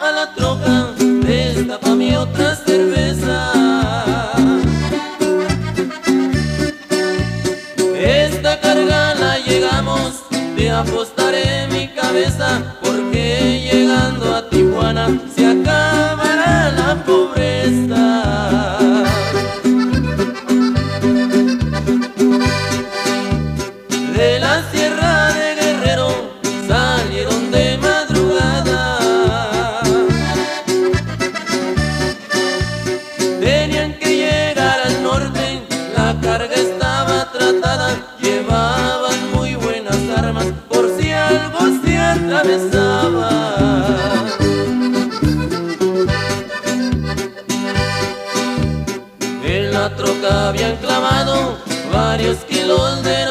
a la troca, destapa mi otra cerveza. Esta carga la llegamos, te apostaré mi cabeza, porque llegando a Tijuana se acabará estaba tratada, llevaban muy buenas armas por si algo se atravesaba. En la troca habían clavado varios kilos de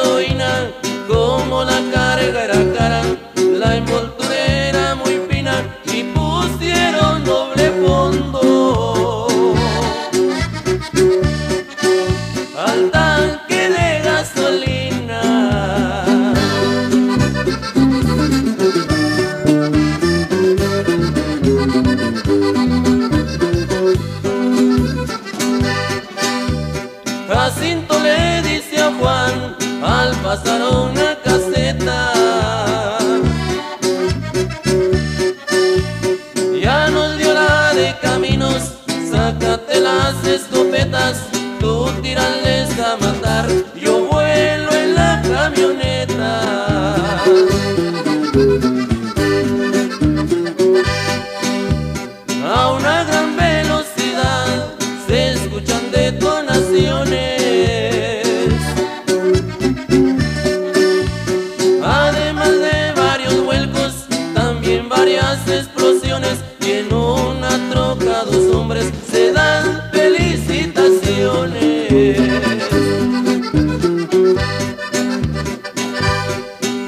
Juan al pasar una caseta. Ya nos dio la de caminos, sácate las escopetas, tú tirales a matar, se dan felicitaciones.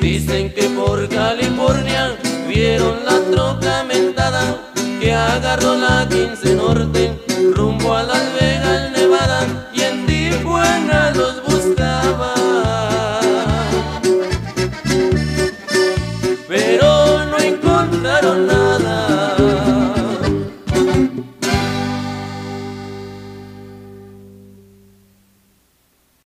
Dicen que por California vieron la troca mentada que agarró la 15 norte